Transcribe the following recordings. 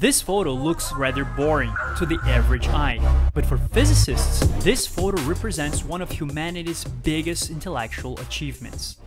This photo looks rather boring to the average eye, but for physicists, this photo represents one of humanity's biggest intellectual achievements.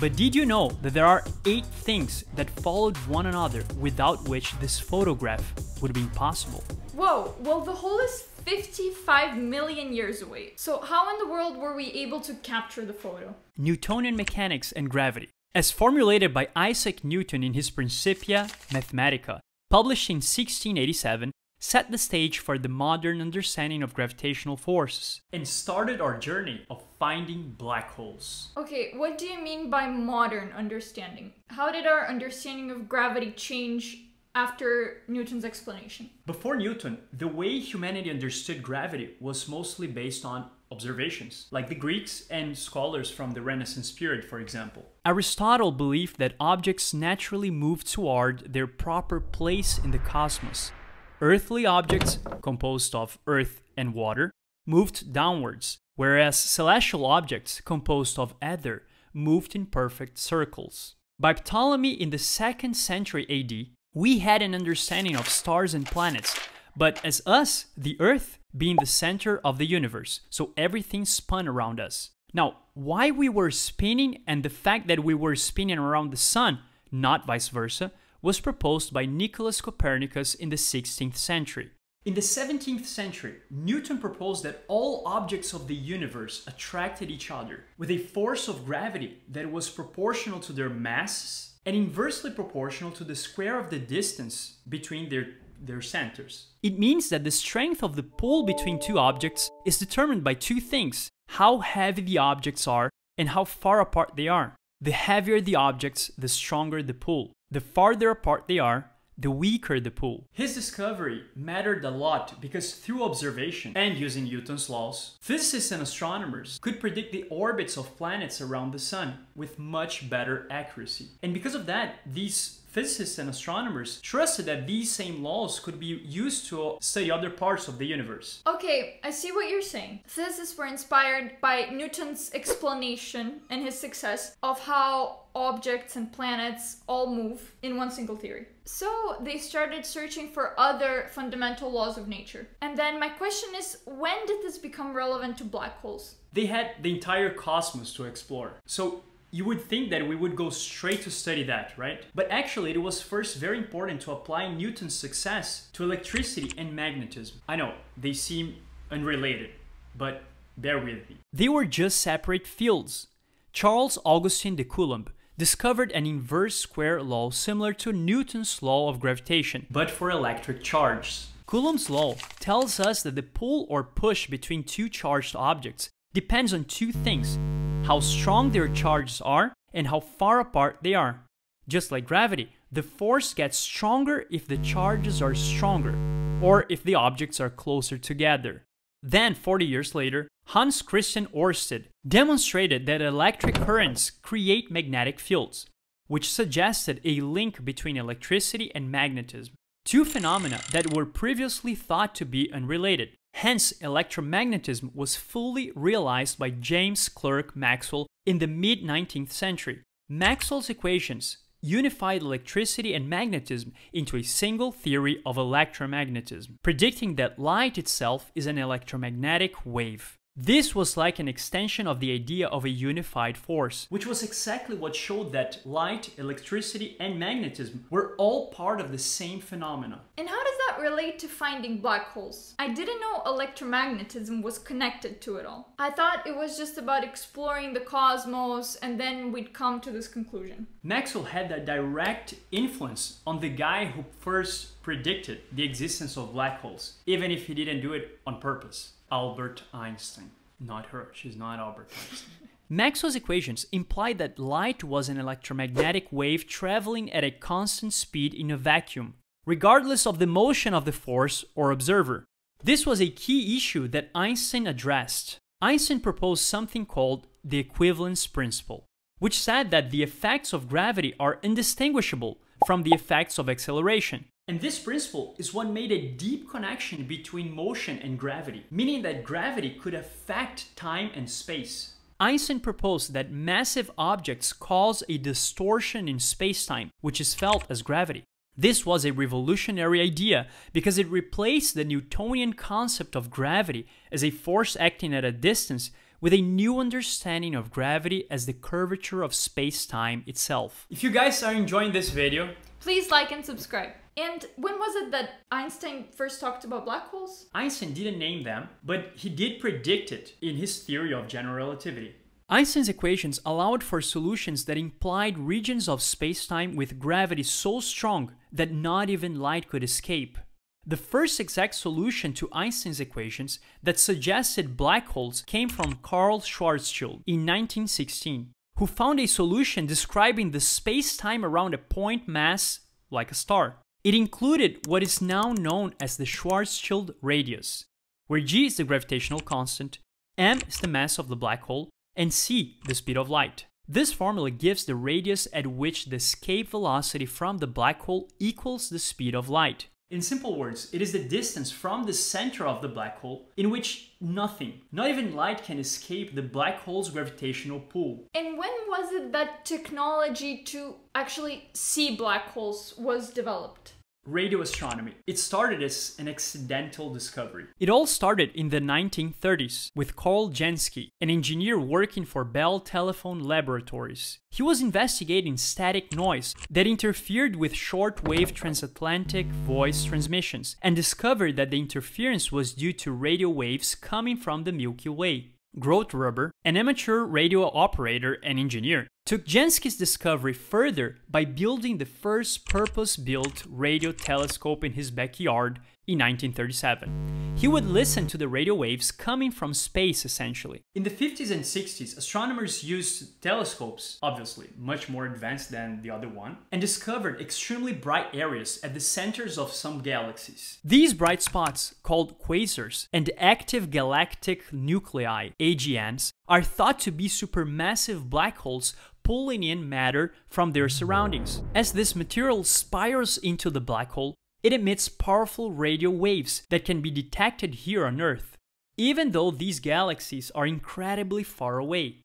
But did you know that there are 8 things that followed one another without which this photograph would be impossible? Whoa, well, the hole is 55 million years away. So, how in the world were we able to capture the photo? Newtonian mechanics and gravity. As formulated by Isaac Newton in his Principia Mathematica, published in 1687, set the stage for the modern understanding of gravitational forces and started our journey of finding black holes. Okay, what do you mean by modern understanding? How did our understanding of gravity change after Newton's explanation? Before Newton, the way humanity understood gravity was mostly based on observations, like the Greeks and scholars from the Renaissance period, for example. Aristotle believed that objects naturally move toward their proper place in the cosmos. Earthly objects, composed of earth and water, moved downwards, whereas celestial objects, composed of ether, moved in perfect circles. By Ptolemy in the 2nd century AD, we had an understanding of stars and planets, but as us, the Earth, being the center of the universe, so everything spun around us. Now, why we were spinning and the fact that we were spinning around the sun, not vice versa, was proposed by Nicholas Copernicus in the 16th century. In the 17th century, Newton proposed that all objects of the universe attracted each other with a force of gravity that was proportional to their masses and inversely proportional to the square of the distance between their, their centers. It means that the strength of the pull between two objects is determined by two things how heavy the objects are and how far apart they are. The heavier the objects, the stronger the pull. The farther apart they are, the weaker the pull. His discovery mattered a lot because through observation and using Newton's laws, physicists and astronomers could predict the orbits of planets around the sun with much better accuracy. And because of that, these physicists and astronomers trusted that these same laws could be used to study other parts of the universe. Okay, I see what you're saying. Physicists were inspired by Newton's explanation and his success of how objects and planets all move in one single theory. So they started searching for other fundamental laws of nature. And then my question is when did this become relevant to black holes? They had the entire cosmos to explore. So you would think that we would go straight to study that, right? But actually, it was first very important to apply Newton's success to electricity and magnetism. I know, they seem unrelated, but bear with me. They were just separate fields. Charles Augustin de Coulomb discovered an inverse square law similar to Newton's law of gravitation, but for electric charges. Coulomb's law tells us that the pull or push between two charged objects depends on two things how strong their charges are and how far apart they are. Just like gravity, the force gets stronger if the charges are stronger, or if the objects are closer together. Then, 40 years later, Hans Christian Ørsted demonstrated that electric currents create magnetic fields, which suggested a link between electricity and magnetism, two phenomena that were previously thought to be unrelated. Hence, electromagnetism was fully realized by James Clerk Maxwell in the mid 19th century. Maxwell's equations unified electricity and magnetism into a single theory of electromagnetism, predicting that light itself is an electromagnetic wave. This was like an extension of the idea of a unified force, which was exactly what showed that light, electricity, and magnetism were all part of the same phenomena. And how does that relate to finding black holes? I didn't know electromagnetism was connected to it all. I thought it was just about exploring the cosmos and then we'd come to this conclusion. Maxwell had that direct influence on the guy who first predicted the existence of black holes, even if he didn't do it on purpose. Albert Einstein. Not her, she's not Albert Einstein. Maxwell's equations imply that light was an electromagnetic wave traveling at a constant speed in a vacuum, regardless of the motion of the force or observer. This was a key issue that Einstein addressed. Einstein proposed something called the equivalence principle, which said that the effects of gravity are indistinguishable from the effects of acceleration. And this principle is what made a deep connection between motion and gravity, meaning that gravity could affect time and space. Einstein proposed that massive objects cause a distortion in spacetime, which is felt as gravity. This was a revolutionary idea because it replaced the Newtonian concept of gravity as a force acting at a distance with a new understanding of gravity as the curvature of space-time itself. If you guys are enjoying this video, please like and subscribe. And when was it that Einstein first talked about black holes? Einstein didn't name them, but he did predict it in his theory of general relativity. Einstein's equations allowed for solutions that implied regions of spacetime with gravity so strong that not even light could escape. The first exact solution to Einstein's equations that suggested black holes came from Karl Schwarzschild in 1916, who found a solution describing the spacetime around a point mass like a star. It included what is now known as the Schwarzschild radius, where g is the gravitational constant, m is the mass of the black hole, and c the speed of light. This formula gives the radius at which the escape velocity from the black hole equals the speed of light. In simple words, it is the distance from the center of the black hole in which nothing, not even light, can escape the black hole's gravitational pull. And when was it that technology to actually see black holes was developed? Radio astronomy. It started as an accidental discovery. It all started in the 1930s with Karl Jansky, an engineer working for Bell Telephone Laboratories. He was investigating static noise that interfered with shortwave transatlantic voice transmissions and discovered that the interference was due to radio waves coming from the Milky Way. Grote Reber, an amateur radio operator and engineer, took Jansky's discovery further by building the first purpose-built radio telescope in his backyard in 1937. He would listen to the radio waves coming from space essentially. In the 50s and 60s, astronomers used telescopes, obviously much more advanced than the other one, and discovered extremely bright areas at the centers of some galaxies. These bright spots, called quasars and active galactic nuclei, AGNs, are thought to be supermassive black holes pulling in matter from their surroundings. As this material spirals into the black hole, it emits powerful radio waves that can be detected here on Earth, even though these galaxies are incredibly far away.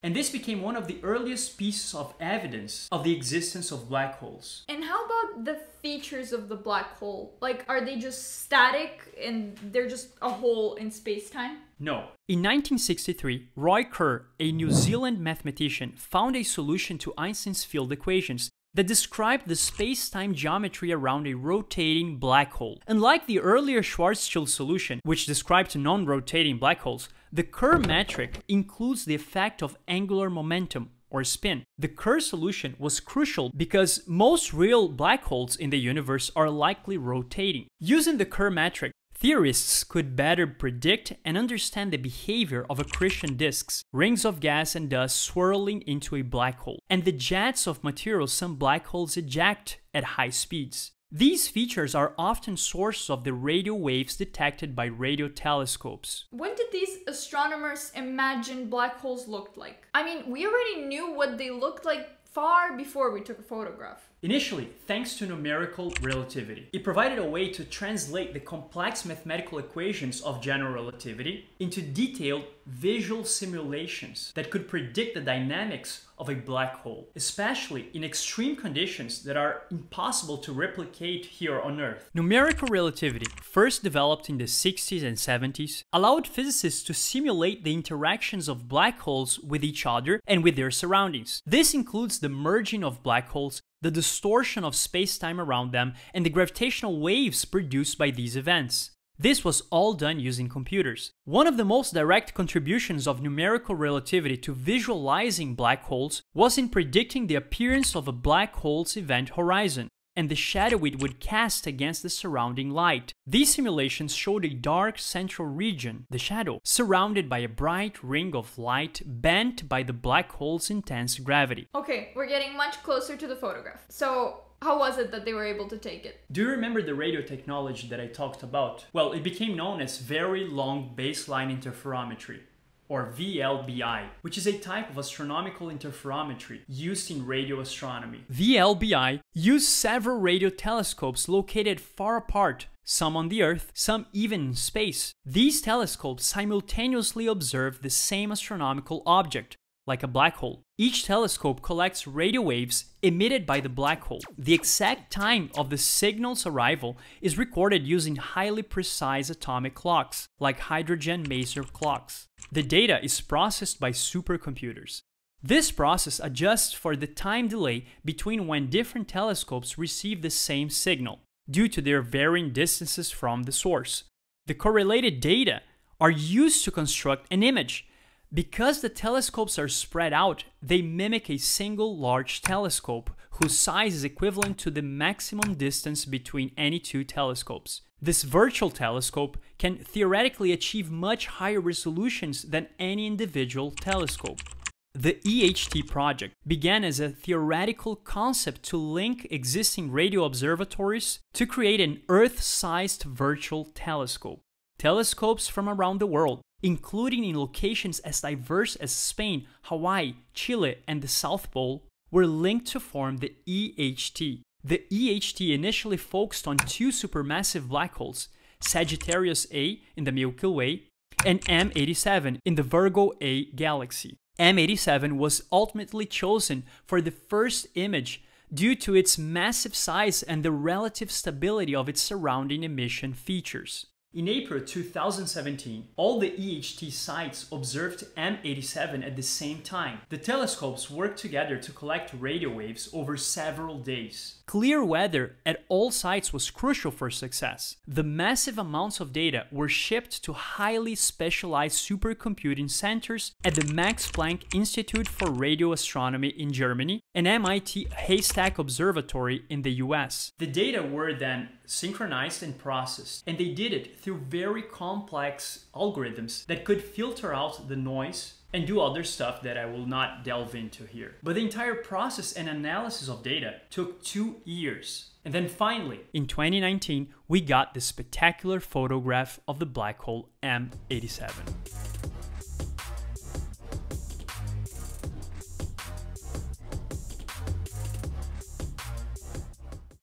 And this became one of the earliest pieces of evidence of the existence of black holes. And how about the features of the black hole? Like, are they just static and they're just a hole in space time? No. In 1963, Roy Kerr, a New Zealand mathematician, found a solution to Einstein's field equations that described the space-time geometry around a rotating black hole. Unlike the earlier Schwarzschild solution, which described non-rotating black holes, the Kerr metric includes the effect of angular momentum, or spin. The Kerr solution was crucial because most real black holes in the universe are likely rotating. Using the Kerr metric, Theorists could better predict and understand the behavior of accretion disks, rings of gas and dust swirling into a black hole, and the jets of material some black holes eject at high speeds. These features are often sources of the radio waves detected by radio telescopes. When did these astronomers imagine black holes looked like? I mean, we already knew what they looked like far before we took a photograph. Initially, thanks to numerical relativity, it provided a way to translate the complex mathematical equations of general relativity into detailed visual simulations that could predict the dynamics of a black hole, especially in extreme conditions that are impossible to replicate here on Earth. Numerical relativity, first developed in the 60s and 70s, allowed physicists to simulate the interactions of black holes with each other and with their surroundings. This includes the merging of black holes the distortion of space-time around them, and the gravitational waves produced by these events. This was all done using computers. One of the most direct contributions of numerical relativity to visualizing black holes was in predicting the appearance of a black hole's event horizon and the shadow it would cast against the surrounding light. These simulations showed a dark central region, the shadow, surrounded by a bright ring of light bent by the black hole's intense gravity. Okay, we're getting much closer to the photograph. So, how was it that they were able to take it? Do you remember the radio technology that I talked about? Well, it became known as Very Long Baseline Interferometry or VLBI, which is a type of astronomical interferometry used in radio astronomy. VLBI used several radio telescopes located far apart, some on the Earth, some even in space. These telescopes simultaneously observed the same astronomical object, like a black hole. Each telescope collects radio waves emitted by the black hole. The exact time of the signal's arrival is recorded using highly precise atomic clocks, like hydrogen maser clocks. The data is processed by supercomputers. This process adjusts for the time delay between when different telescopes receive the same signal, due to their varying distances from the source. The correlated data are used to construct an image because the telescopes are spread out, they mimic a single large telescope whose size is equivalent to the maximum distance between any two telescopes. This virtual telescope can theoretically achieve much higher resolutions than any individual telescope. The EHT project began as a theoretical concept to link existing radio observatories to create an Earth sized virtual telescope. Telescopes from around the world including in locations as diverse as Spain, Hawaii, Chile, and the South Pole, were linked to form the EHT. The EHT initially focused on two supermassive black holes, Sagittarius A in the Milky Way and M87 in the Virgo A galaxy. M87 was ultimately chosen for the first image due to its massive size and the relative stability of its surrounding emission features. In April 2017, all the EHT sites observed M87 at the same time. The telescopes worked together to collect radio waves over several days. Clear weather at all sites was crucial for success. The massive amounts of data were shipped to highly specialized supercomputing centers at the Max Planck Institute for Radio Astronomy in Germany and MIT Haystack Observatory in the US. The data were then synchronized and processed, and they did it through very complex algorithms that could filter out the noise and do other stuff that I will not delve into here. But the entire process and analysis of data took two years. And then finally, in 2019, we got the spectacular photograph of the black hole M87.